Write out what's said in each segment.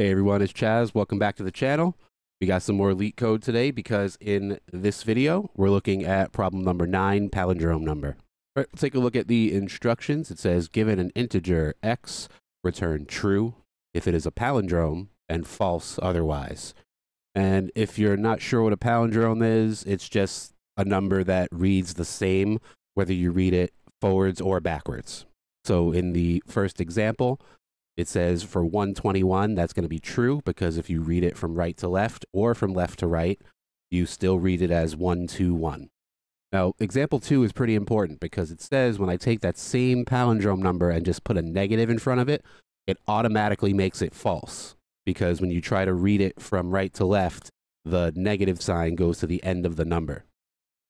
Hey everyone, it's Chaz. Welcome back to the channel. We got some more LeetCode today because in this video, we're looking at problem number nine, palindrome number. All right, let's take a look at the instructions. It says, given an integer x, return true if it is a palindrome and false otherwise. And if you're not sure what a palindrome is, it's just a number that reads the same whether you read it forwards or backwards. So in the first example, it says for 121, that's going to be true because if you read it from right to left or from left to right, you still read it as 121. Now, example two is pretty important because it says when I take that same palindrome number and just put a negative in front of it, it automatically makes it false because when you try to read it from right to left, the negative sign goes to the end of the number.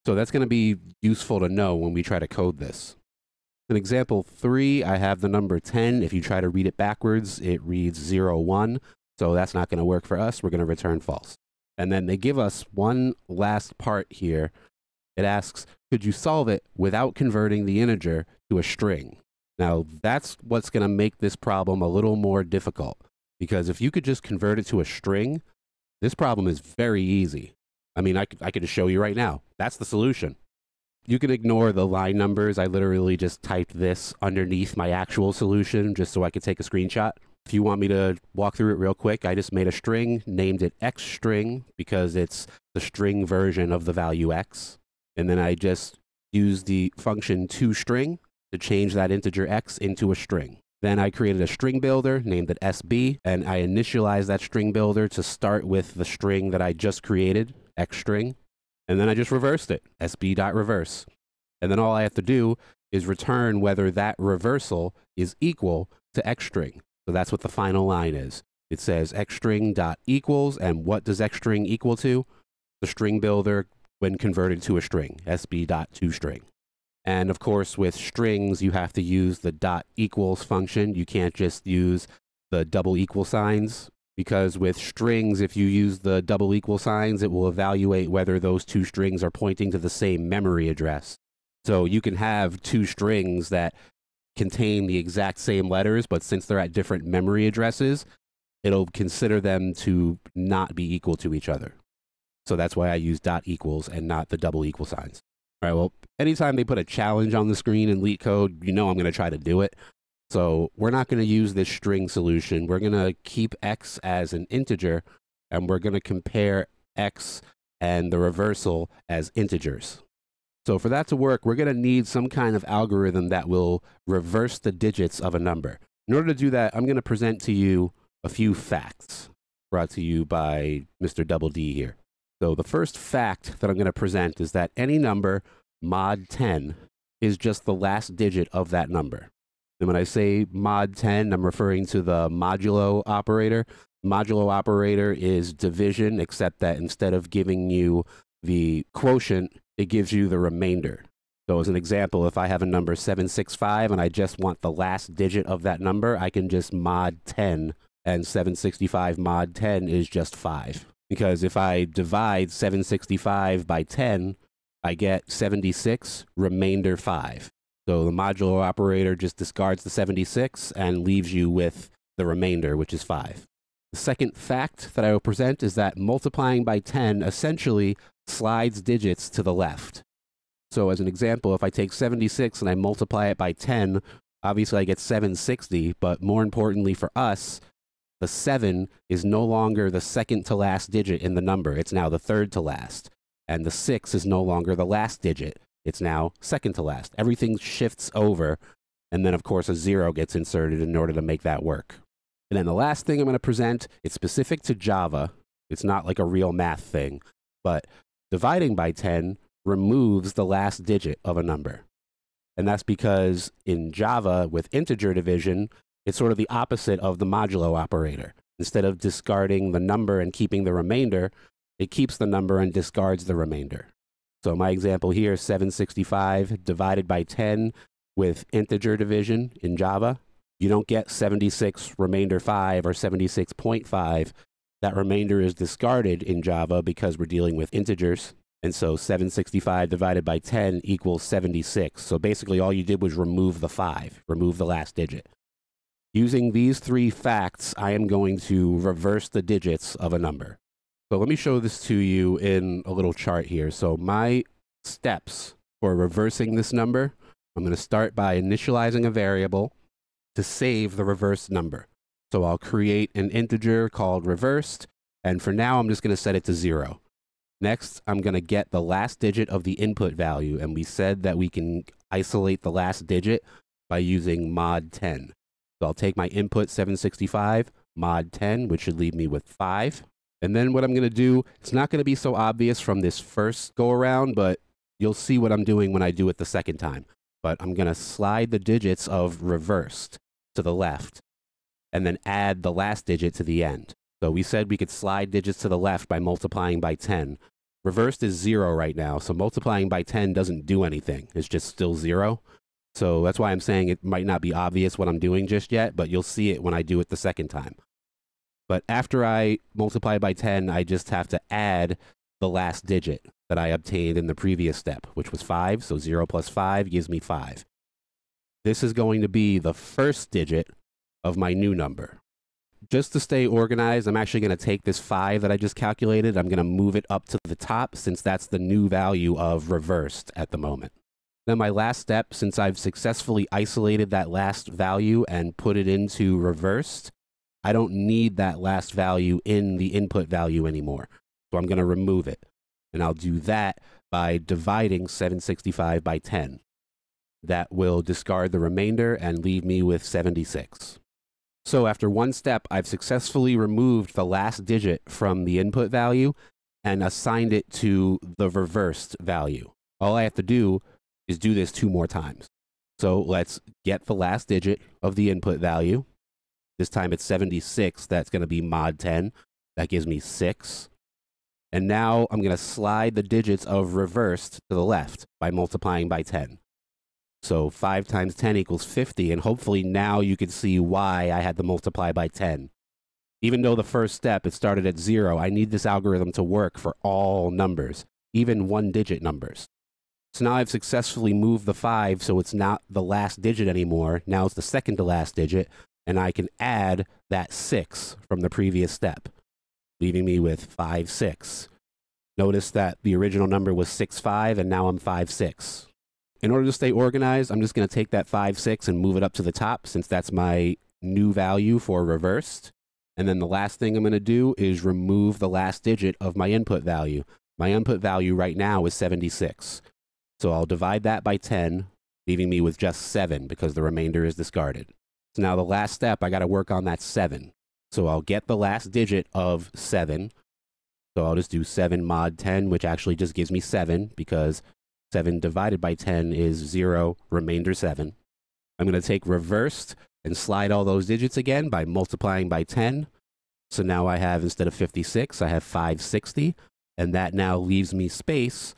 So that's going to be useful to know when we try to code this. In example three, I have the number 10. If you try to read it backwards, it reads 0, 1. So that's not going to work for us. We're going to return false. And then they give us one last part here. It asks, could you solve it without converting the integer to a string? Now, that's what's going to make this problem a little more difficult. Because if you could just convert it to a string, this problem is very easy. I mean, I could, I could just show you right now. That's the solution. You can ignore the line numbers. I literally just typed this underneath my actual solution just so I could take a screenshot. If you want me to walk through it real quick, I just made a string, named it x string because it's the string version of the value x. And then I just used the function toString to change that integer x into a string. Then I created a string builder, named it SB, and I initialized that string builder to start with the string that I just created, x string. And then I just reversed it, sb.reverse. And then all I have to do is return whether that reversal is equal to x string. So that's what the final line is. It says x string dot equals, and what does x string equal to? The string builder when converted to a string, sb dot to string. And of course, with strings, you have to use the dot equals function. You can't just use the double equal signs because with strings, if you use the double equal signs, it will evaluate whether those two strings are pointing to the same memory address. So you can have two strings that contain the exact same letters, but since they're at different memory addresses, it'll consider them to not be equal to each other. So that's why I use dot equals and not the double equal signs. All right, well, anytime they put a challenge on the screen in LeetCode, you know I'm going to try to do it. So we're not going to use this string solution. We're going to keep x as an integer, and we're going to compare x and the reversal as integers. So for that to work, we're going to need some kind of algorithm that will reverse the digits of a number. In order to do that, I'm going to present to you a few facts brought to you by Mr. Double D here. So the first fact that I'm going to present is that any number mod 10 is just the last digit of that number. And when I say mod 10, I'm referring to the modulo operator. Modulo operator is division, except that instead of giving you the quotient, it gives you the remainder. So as an example, if I have a number 765 and I just want the last digit of that number, I can just mod 10 and 765 mod 10 is just 5. Because if I divide 765 by 10, I get 76, remainder 5. So the modulo operator just discards the 76 and leaves you with the remainder, which is 5. The second fact that I will present is that multiplying by 10 essentially slides digits to the left. So as an example, if I take 76 and I multiply it by 10, obviously I get 760, but more importantly for us, the 7 is no longer the second to last digit in the number. It's now the third to last. And the 6 is no longer the last digit. It's now second to last. Everything shifts over, and then, of course, a zero gets inserted in order to make that work. And then the last thing I'm going to present, it's specific to Java. It's not like a real math thing, but dividing by 10 removes the last digit of a number. And that's because in Java, with integer division, it's sort of the opposite of the modulo operator. Instead of discarding the number and keeping the remainder, it keeps the number and discards the remainder. So my example here is 765 divided by 10 with integer division in Java. You don't get 76 remainder 5 or 76.5. That remainder is discarded in Java because we're dealing with integers. And so 765 divided by 10 equals 76. So basically all you did was remove the 5, remove the last digit. Using these three facts, I am going to reverse the digits of a number. So let me show this to you in a little chart here. So my steps for reversing this number, I'm going to start by initializing a variable to save the reversed number. So I'll create an integer called reversed, and for now I'm just going to set it to zero. Next, I'm going to get the last digit of the input value, and we said that we can isolate the last digit by using mod 10. So I'll take my input 765, mod 10, which should leave me with 5. And then what I'm going to do, it's not going to be so obvious from this first go around, but you'll see what I'm doing when I do it the second time. But I'm going to slide the digits of reversed to the left and then add the last digit to the end. So we said we could slide digits to the left by multiplying by 10. Reversed is 0 right now, so multiplying by 10 doesn't do anything. It's just still 0. So that's why I'm saying it might not be obvious what I'm doing just yet, but you'll see it when I do it the second time. But after I multiply by 10, I just have to add the last digit that I obtained in the previous step, which was 5. So 0 plus 5 gives me 5. This is going to be the first digit of my new number. Just to stay organized, I'm actually going to take this 5 that I just calculated. I'm going to move it up to the top since that's the new value of reversed at the moment. Then my last step, since I've successfully isolated that last value and put it into reversed, I don't need that last value in the input value anymore. So I'm going to remove it. And I'll do that by dividing 765 by 10. That will discard the remainder and leave me with 76. So after one step, I've successfully removed the last digit from the input value and assigned it to the reversed value. All I have to do is do this two more times. So let's get the last digit of the input value. This time it's 76. That's going to be mod 10. That gives me 6. And now I'm going to slide the digits of reversed to the left by multiplying by 10. So 5 times 10 equals 50. And hopefully now you can see why I had to multiply by 10. Even though the first step, it started at 0, I need this algorithm to work for all numbers, even one-digit numbers. So now I've successfully moved the 5 so it's not the last digit anymore. Now it's the second to last digit, and I can add that 6 from the previous step, leaving me with 5, 6. Notice that the original number was 6, 5, and now I'm 5, 6. In order to stay organized, I'm just going to take that 5, 6 and move it up to the top since that's my new value for reversed. And then the last thing I'm going to do is remove the last digit of my input value. My input value right now is 76. So I'll divide that by 10, leaving me with just 7 because the remainder is discarded. So now the last step, I got to work on that 7. So I'll get the last digit of 7. So I'll just do 7 mod 10, which actually just gives me 7 because 7 divided by 10 is 0, remainder 7. I'm going to take reversed and slide all those digits again by multiplying by 10. So now I have, instead of 56, I have 560. And that now leaves me space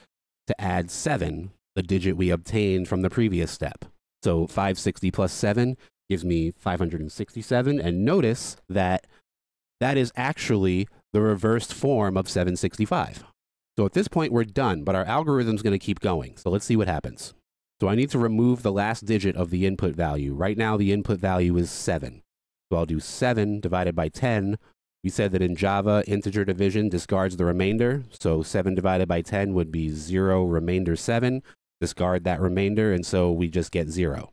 to add 7, the digit we obtained from the previous step. So 560 plus 7 gives me 567. And notice that that is actually the reversed form of 765. So at this point, we're done, but our algorithm's going to keep going. So let's see what happens. So I need to remove the last digit of the input value. Right now, the input value is 7. So I'll do 7 divided by 10 we said that in Java, integer division discards the remainder. So 7 divided by 10 would be 0 remainder 7. Discard that remainder, and so we just get 0.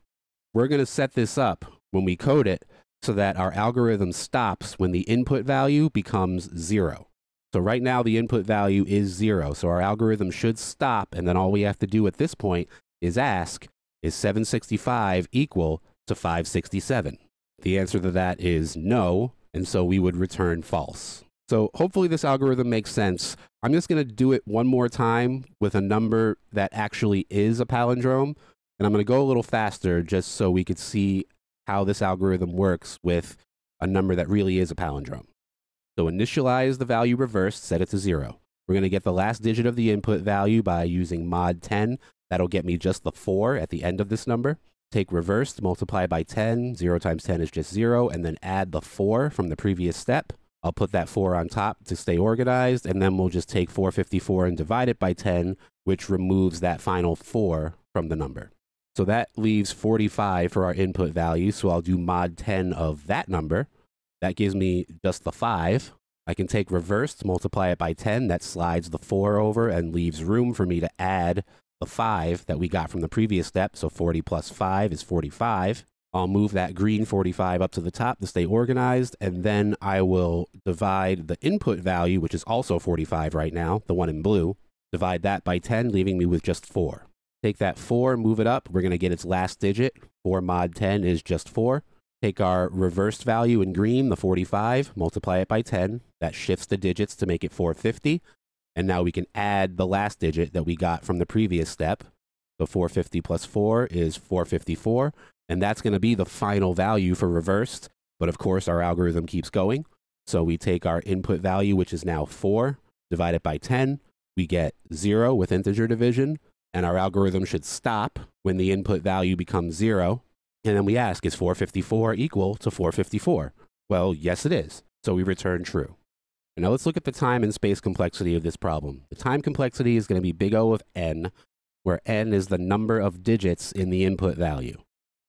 We're going to set this up when we code it so that our algorithm stops when the input value becomes 0. So right now the input value is 0. So our algorithm should stop, and then all we have to do at this point is ask, is 765 equal to 567? The answer to that is no, and so we would return false. So hopefully this algorithm makes sense. I'm just going to do it one more time with a number that actually is a palindrome. And I'm going to go a little faster just so we could see how this algorithm works with a number that really is a palindrome. So initialize the value reversed, set it to zero. We're going to get the last digit of the input value by using mod 10. That'll get me just the 4 at the end of this number take reversed, multiply by 10. 0 times 10 is just 0. And then add the 4 from the previous step. I'll put that 4 on top to stay organized. And then we'll just take 454 and divide it by 10, which removes that final 4 from the number. So that leaves 45 for our input value. So I'll do mod 10 of that number. That gives me just the 5. I can take reversed, multiply it by 10. That slides the 4 over and leaves room for me to add the 5 that we got from the previous step. So 40 plus 5 is 45. I'll move that green 45 up to the top to stay organized, and then I will divide the input value, which is also 45 right now, the one in blue, divide that by 10, leaving me with just 4. Take that 4, move it up. We're going to get its last digit. 4 mod 10 is just 4. Take our reversed value in green, the 45, multiply it by 10. That shifts the digits to make it 450. And now we can add the last digit that we got from the previous step. So 450 plus 4 is 454. And that's going to be the final value for reversed. But of course, our algorithm keeps going. So we take our input value, which is now 4, divide it by 10. We get 0 with integer division and our algorithm should stop when the input value becomes zero. And then we ask, is 454 equal to 454? Well, yes, it is. So we return true. And now let's look at the time and space complexity of this problem. The time complexity is going to be big O of n, where n is the number of digits in the input value.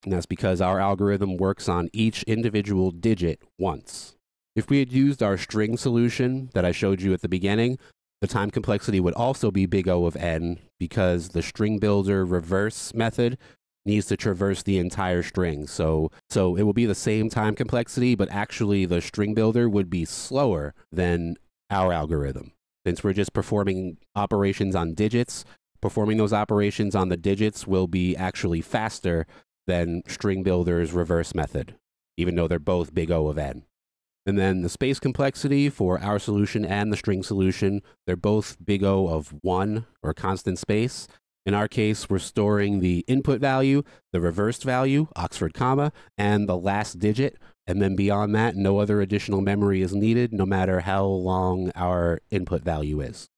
And that's because our algorithm works on each individual digit once. If we had used our string solution that I showed you at the beginning, the time complexity would also be big O of n because the string builder reverse method needs to traverse the entire string. So, so it will be the same time complexity, but actually the string builder would be slower than our algorithm. Since we're just performing operations on digits, performing those operations on the digits will be actually faster than string builder's reverse method, even though they're both big O of n. And then the space complexity for our solution and the string solution, they're both big O of 1 or constant space. In our case, we're storing the input value, the reversed value, Oxford comma, and the last digit. And then beyond that, no other additional memory is needed, no matter how long our input value is.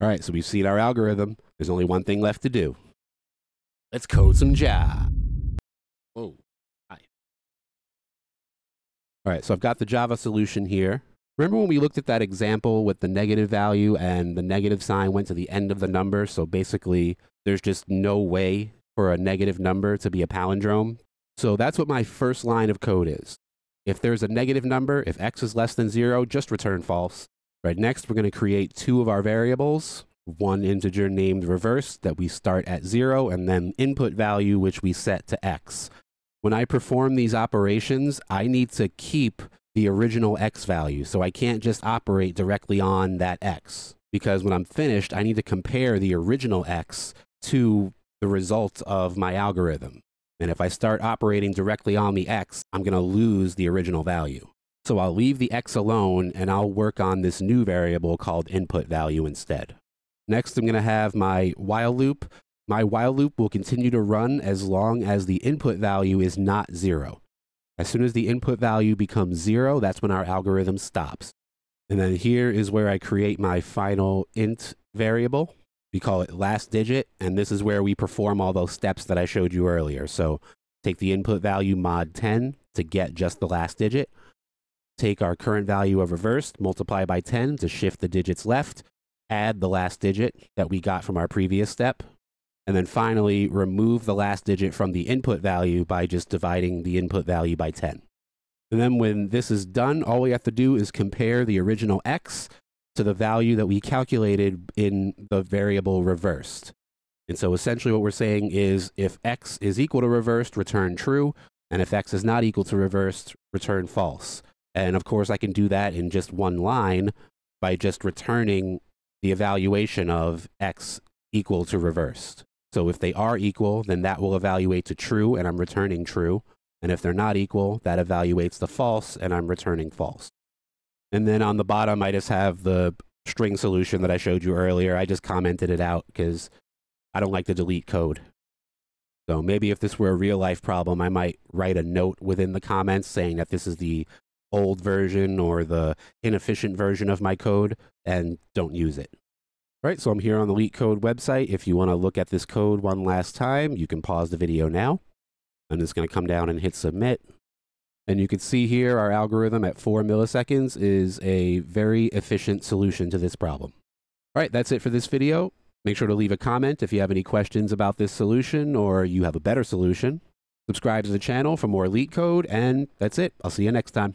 All right, so we've seen our algorithm. There's only one thing left to do. Let's code some Java. Oh. All right, so I've got the Java solution here. Remember when we looked at that example with the negative value and the negative sign went to the end of the number? So basically, there's just no way for a negative number to be a palindrome. So that's what my first line of code is. If there's a negative number, if x is less than zero, just return false. Right, next we're going to create two of our variables, one integer named reverse that we start at zero, and then input value which we set to x when I perform these operations, I need to keep the original x value. So I can't just operate directly on that x because when I'm finished, I need to compare the original x to the result of my algorithm. And if I start operating directly on the x, I'm going to lose the original value. So I'll leave the x alone and I'll work on this new variable called input value instead. Next, I'm going to have my while loop my while loop will continue to run as long as the input value is not zero. As soon as the input value becomes zero, that's when our algorithm stops. And then here is where I create my final int variable. We call it last digit, and this is where we perform all those steps that I showed you earlier. So take the input value mod 10 to get just the last digit. Take our current value of reversed, multiply by 10 to shift the digits left, add the last digit that we got from our previous step, and then finally, remove the last digit from the input value by just dividing the input value by 10. And then when this is done, all we have to do is compare the original x to the value that we calculated in the variable reversed. And so essentially what we're saying is if x is equal to reversed, return true. And if x is not equal to reversed, return false. And of course, I can do that in just one line by just returning the evaluation of x equal to reversed. So if they are equal, then that will evaluate to true, and I'm returning true. And if they're not equal, that evaluates the false, and I'm returning false. And then on the bottom, I just have the string solution that I showed you earlier. I just commented it out because I don't like to delete code. So maybe if this were a real life problem, I might write a note within the comments saying that this is the old version or the inefficient version of my code and don't use it. Right, so I'm here on the LeetCode website. If you want to look at this code one last time, you can pause the video now. I'm just going to come down and hit submit. And you can see here our algorithm at four milliseconds is a very efficient solution to this problem. All right, that's it for this video. Make sure to leave a comment if you have any questions about this solution or you have a better solution. Subscribe to the channel for more LeetCode, and that's it. I'll see you next time.